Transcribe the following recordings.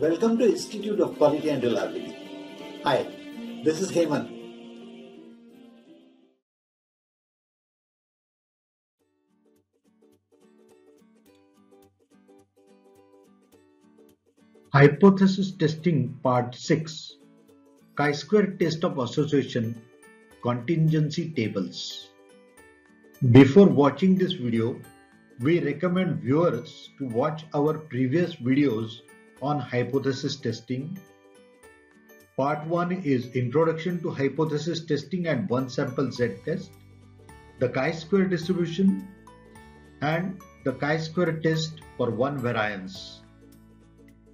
Welcome to Institute of Quality and Reliability. Hi, this is Hemant. Hypothesis Testing Part 6 Chi-square Test of Association Contingency Tables Before watching this video, we recommend viewers to watch our previous videos on hypothesis testing. Part 1 is Introduction to Hypothesis Testing and One Sample Z Test, the chi-square distribution, and the chi-square test for one variance.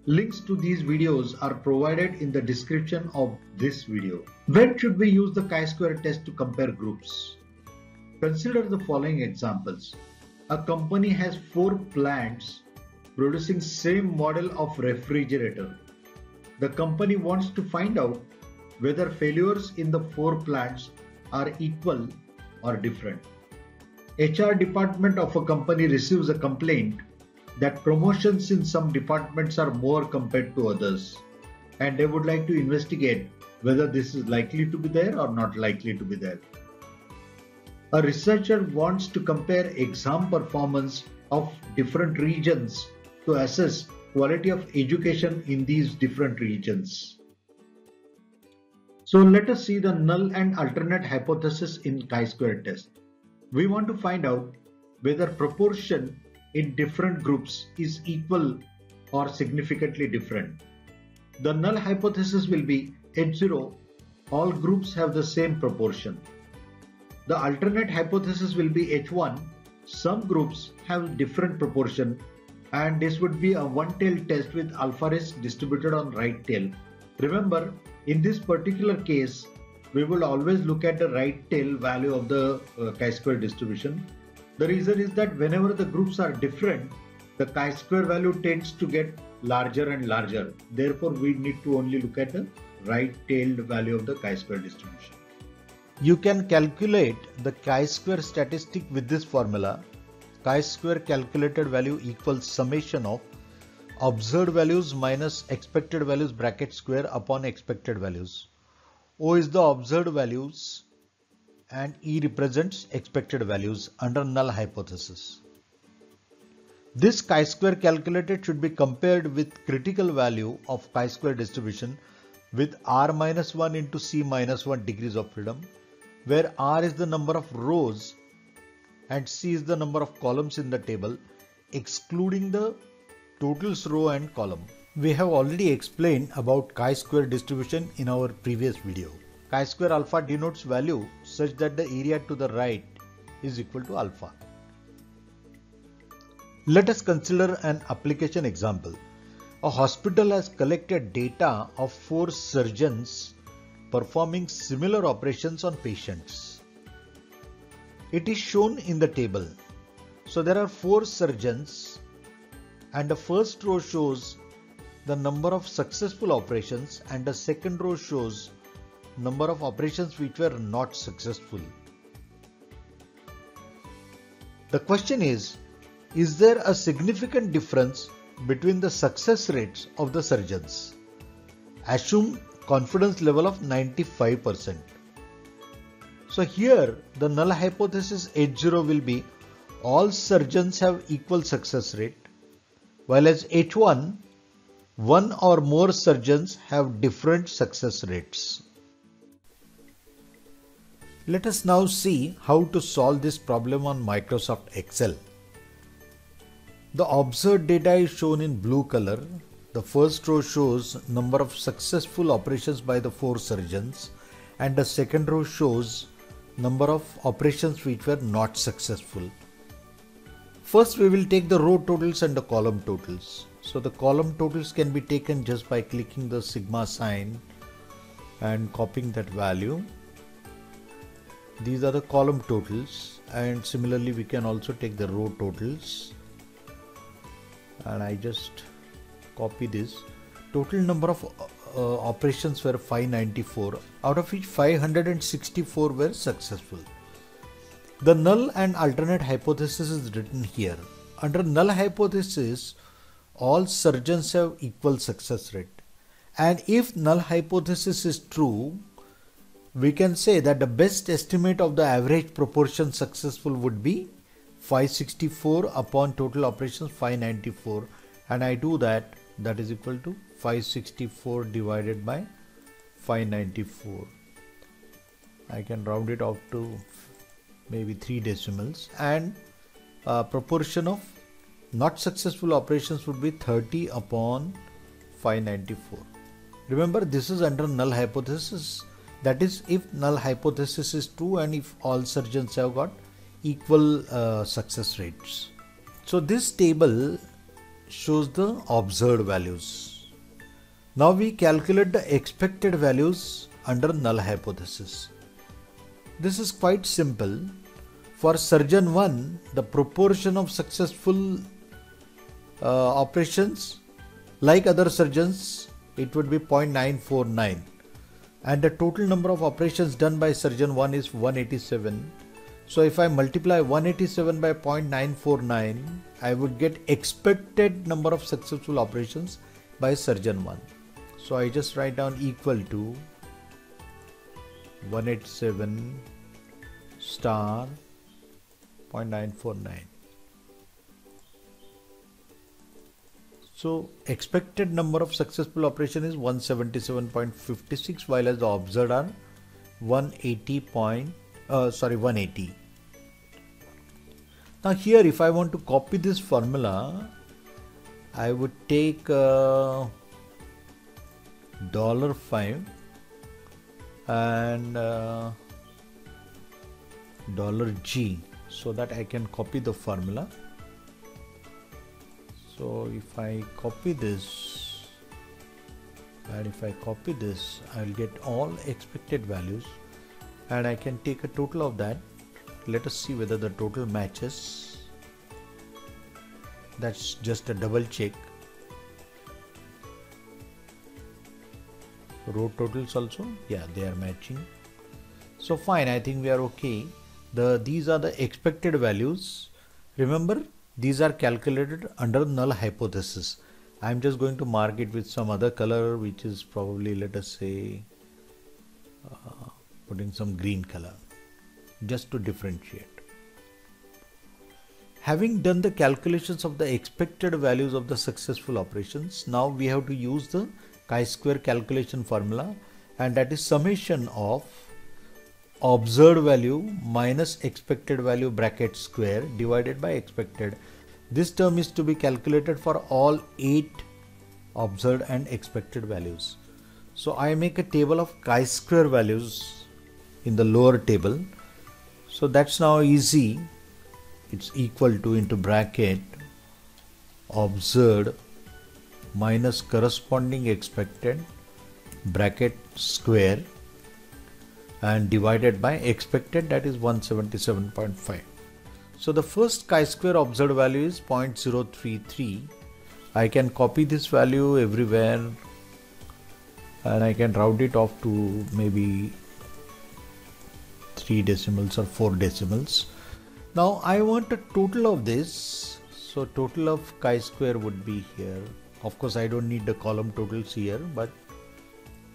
Links to these videos are provided in the description of this video. When should we use the chi-square test to compare groups? Consider the following examples. A company has four plants producing same model of refrigerator. The company wants to find out whether failures in the four plants are equal or different. HR department of a company receives a complaint that promotions in some departments are more compared to others and they would like to investigate whether this is likely to be there or not likely to be there. A researcher wants to compare exam performance of different regions to assess quality of education in these different regions. So let us see the null and alternate hypothesis in chi-square test. We want to find out whether proportion in different groups is equal or significantly different. The null hypothesis will be H0, all groups have the same proportion. The alternate hypothesis will be H1, some groups have different proportion and this would be a one-tail test with alpha risk distributed on right tail. Remember, in this particular case, we will always look at the right tail value of the uh, chi-square distribution. The reason is that whenever the groups are different, the chi-square value tends to get larger and larger. Therefore, we need to only look at the right-tailed value of the chi-square distribution. You can calculate the chi-square statistic with this formula chi-square calculated value equals summation of observed values minus expected values bracket square upon expected values. O is the observed values and E represents expected values under null hypothesis. This chi-square calculated should be compared with critical value of chi-square distribution with r minus 1 into c minus 1 degrees of freedom where r is the number of rows and C is the number of columns in the table excluding the totals row and column. We have already explained about chi-square distribution in our previous video. Chi-square alpha denotes value such that the area to the right is equal to alpha. Let us consider an application example. A hospital has collected data of four surgeons performing similar operations on patients. It is shown in the table. So there are four surgeons and the first row shows the number of successful operations and the second row shows number of operations which were not successful. The question is, is there a significant difference between the success rates of the surgeons? Assume confidence level of 95%. So here the null hypothesis H0 will be all surgeons have equal success rate while as H1 one or more surgeons have different success rates. Let us now see how to solve this problem on Microsoft Excel. The observed data is shown in blue color. The first row shows number of successful operations by the four surgeons and the second row shows number of operations which were not successful. First we will take the row totals and the column totals. So the column totals can be taken just by clicking the sigma sign and copying that value. These are the column totals and similarly we can also take the row totals and I just copy this total number of uh, operations were 594, out of which 564 were successful. The null and alternate hypothesis is written here. Under null hypothesis, all surgeons have equal success rate. And if null hypothesis is true, we can say that the best estimate of the average proportion successful would be 564 upon total operations 594 and I do that that is equal to 564 divided by 594 I can round it off to maybe 3 decimals. And uh, proportion of not successful operations would be 30 upon 594 remember this is under null hypothesis. That is if null hypothesis is true and if all surgeons have got equal uh, success rates. So this table shows the observed values. Now we calculate the expected values under null hypothesis. This is quite simple. For surgeon 1 the proportion of successful uh, operations like other surgeons it would be 0.949 and the total number of operations done by surgeon 1 is 187 so if I multiply 187 by 0.949 I would get expected number of successful operations by surgeon 1 so I just write down equal to 187 star 0.949 So expected number of successful operation is 177.56 while as the observed are 180 point uh, sorry 180. Now here if I want to copy this formula I would take uh, dollar uh, 5 and uh, dollar uh, G so that I can copy the formula so if I copy this and if I copy this I'll get all expected values and I can take a total of that. Let us see whether the total matches. That's just a double check. Row totals also? Yeah they are matching. So fine. I think we are okay. The these are the expected values. Remember these are calculated under null hypothesis. I'm just going to mark it with some other color which is probably let us say uh, putting some green color just to differentiate. Having done the calculations of the expected values of the successful operations, now we have to use the chi-square calculation formula and that is summation of observed value minus expected value bracket square divided by expected. This term is to be calculated for all 8 observed and expected values. So I make a table of chi-square values in the lower table. So that's now easy. It's equal to into bracket observed minus corresponding expected bracket square and divided by expected that is 177.5. So the first chi-square observed value is 0.033. I can copy this value everywhere and I can round it off to maybe 3 decimals or 4 decimals. Now I want a total of this. So total of chi-square would be here. Of course I don't need the column totals here but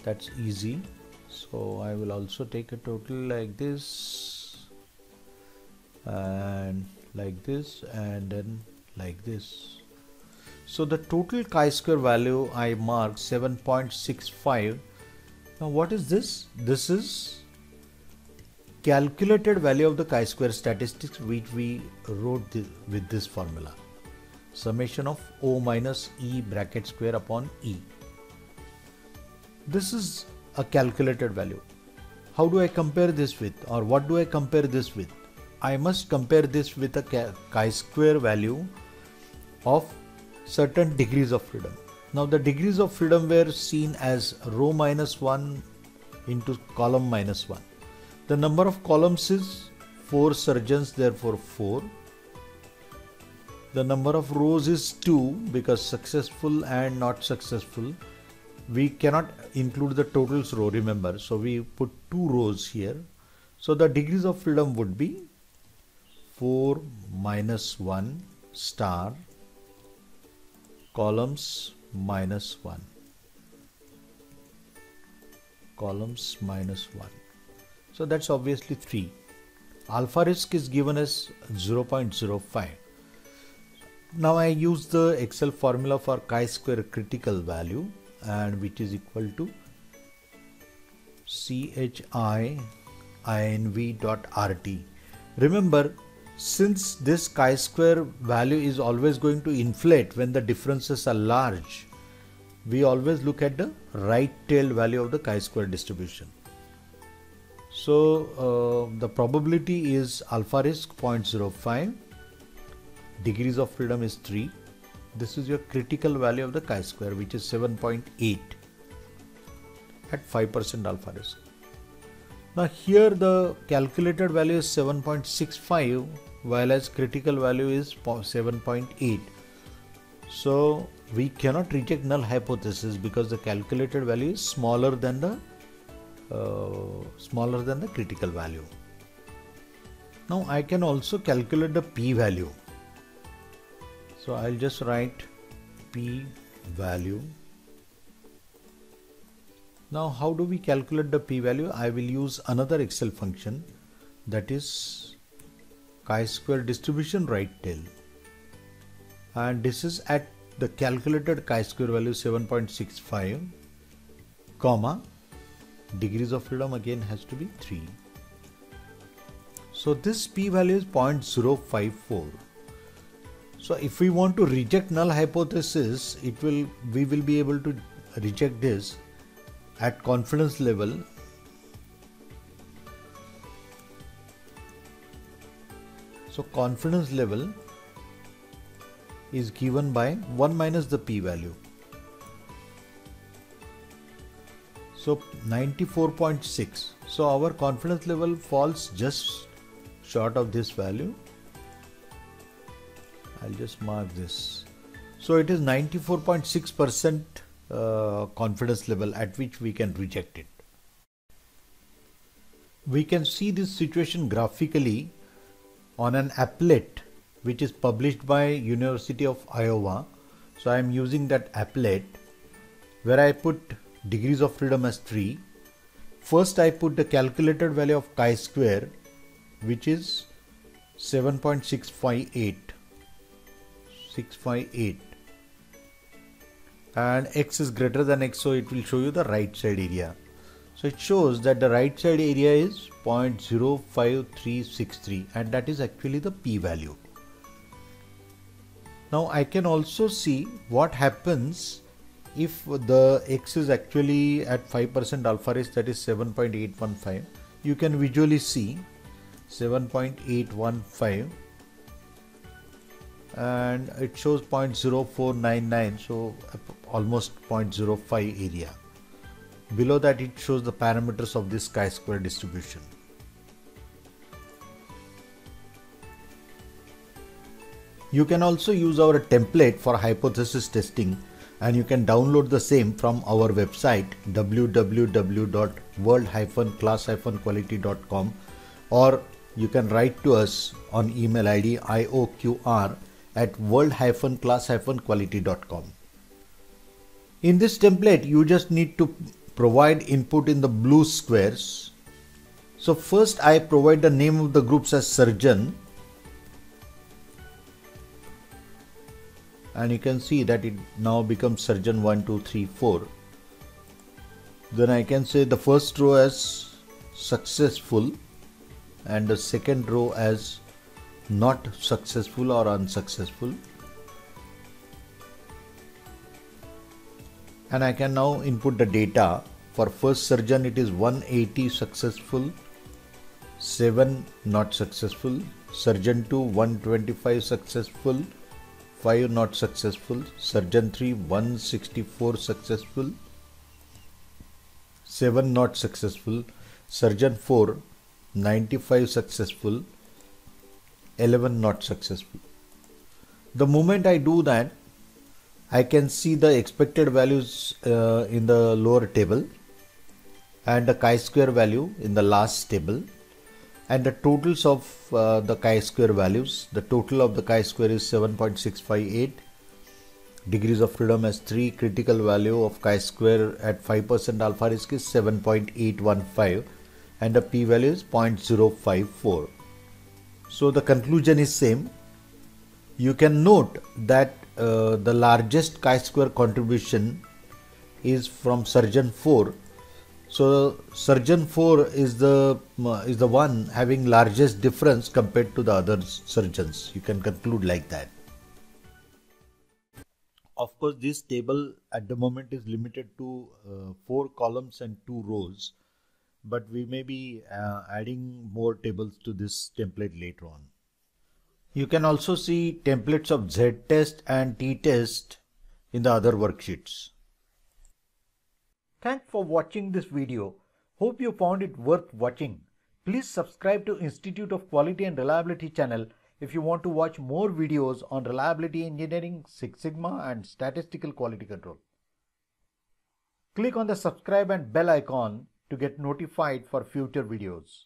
that's easy so I will also take a total like this and like this and then like this so the total chi-square value I mark 7.65 now what is this this is calculated value of the chi-square statistics which we wrote with this formula summation of O minus E bracket square upon E this is a calculated value. How do I compare this with or what do I compare this with? I must compare this with a chi-square value of certain degrees of freedom. Now the degrees of freedom were seen as row minus 1 into column minus 1. The number of columns is 4 surgeons therefore 4. The number of rows is 2 because successful and not successful. We cannot include the totals row remember. So we put two rows here. So the degrees of freedom would be 4 minus 1 star columns minus 1 columns minus 1 so that's obviously 3 alpha risk is given as 0.05 now I use the Excel formula for chi-square critical value and which is equal to chi inv.rt remember since this chi-square value is always going to inflate when the differences are large we always look at the right tail value of the chi-square distribution so uh, the probability is alpha risk 0.05 degrees of freedom is 3 this is your critical value of the chi-square which is 7.8 at 5% alpha risk. Now here the calculated value is 7.65 while as critical value is 7.8 so we cannot reject null hypothesis because the calculated value is smaller than the smaller than the critical value. Now I can also calculate the p-value so I'll just write p value. Now how do we calculate the p-value I will use another excel function that is chi-square distribution right tail. And this is at the calculated chi-square value 7.65 comma degrees of freedom again has to be 3 so this p-value is 0.054 so if we want to reject null hypothesis, it will we will be able to reject this at confidence level. So confidence level is given by 1 minus the p-value so 94.6 so our confidence level falls just short of this value I'll just mark this. So it is 94.6% uh, confidence level at which we can reject it. We can see this situation graphically on an applet which is published by University of Iowa. So I am using that applet where I put degrees of freedom as 3. First I put the calculated value of chi-square which is 7.658 658 and x is greater than x so it will show you the right side area so it shows that the right side area is 0.05363 and that is actually the p value now I can also see what happens if the x is actually at 5% alpha risk that is 7.815 you can visually see 7.815 and it shows 0.0499 so almost 0.05 area. Below that it shows the parameters of this chi-square distribution. You can also use our template for hypothesis testing and you can download the same from our website www.world-class-quality.com or you can write to us on email id ioqr at world-class-quality.com. In this template, you just need to provide input in the blue squares. So first I provide the name of the groups as surgeon and you can see that it now becomes surgeon 1, 2, 3, 4. Then I can say the first row as successful and the second row as not successful or unsuccessful and I can now input the data for first surgeon it is 180 successful 7 not successful surgeon 2 125 successful 5 not successful. Surgeon 3 164 successful. 7 not successful. Surgeon 4 95 successful. 11 not successful. The moment I do that, I can see the expected values uh, in the lower table and the chi-square value in the last table and the totals of uh, the chi-square values. The total of the chi-square is 7.658 degrees of freedom as 3 critical value of chi-square at 5% alpha risk is 7.815 and the p-value is 0.054 so the conclusion is same. You can note that uh, the largest chi-square contribution is from surgeon 4 so surgeon 4 is the uh, is the one having largest difference compared to the other surgeons. You can conclude like that. Of course this table at the moment is limited to uh, four columns and two rows but we may be uh, adding more tables to this template later on. You can also see templates of z-test and t-test in the other worksheets thanks for watching this video hope you found it worth watching please subscribe to institute of quality and reliability channel if you want to watch more videos on reliability engineering, Six Sigma and statistical quality control. Click on the subscribe and bell icon to get notified for future videos.